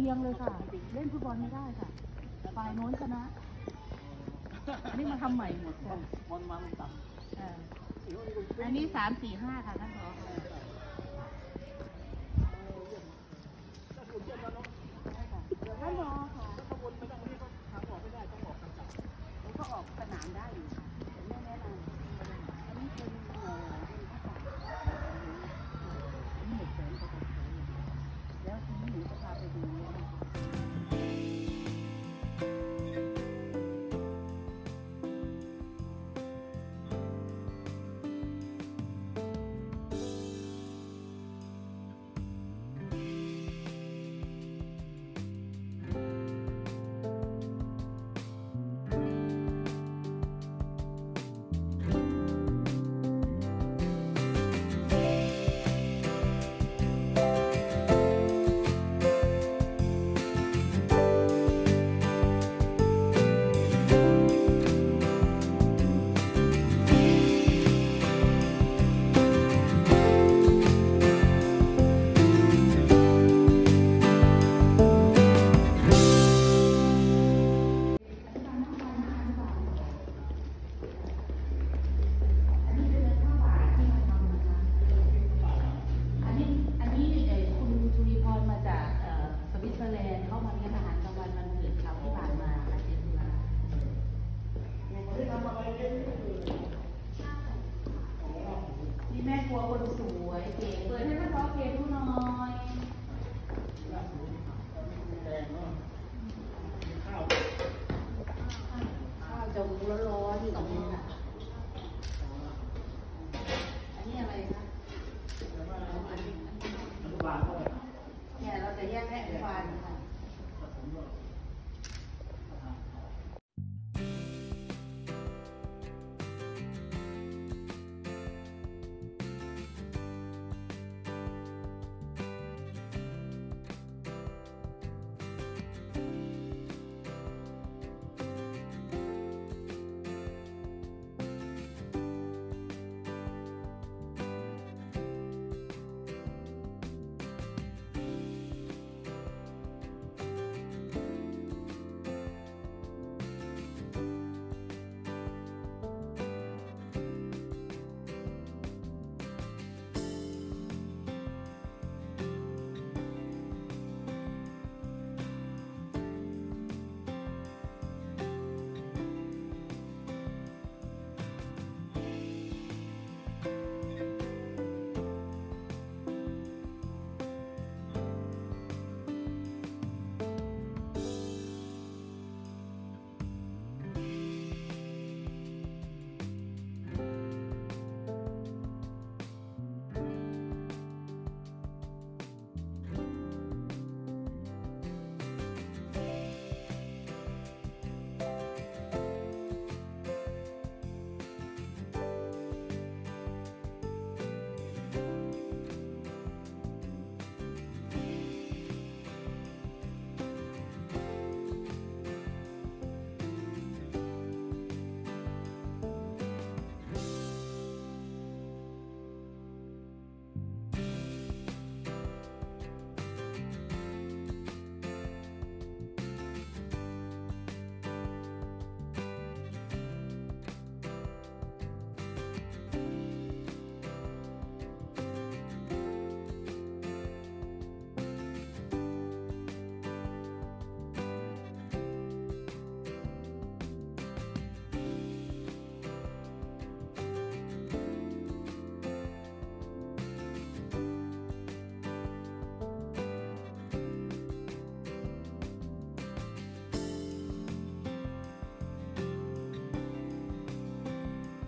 เอียงเลยค่ะ เล่นฟุตบอลไม่ได้ค่ะฝ่ายโน้นชนะ นี่มาทำใหม่หมดบอลมาลงต่ำอันนี้สามสี่ห้าค่ะท่านรอท่านรอ แม่กลัวคนสวยเก๋เปิดให้นักร้องเพลงดูหน่อยข้าวจะร้อนร้อนอยู่ตรงนี้นะอันนี้อะไรคะเนี่ยเราจะแยกแม่ฟันค่ะ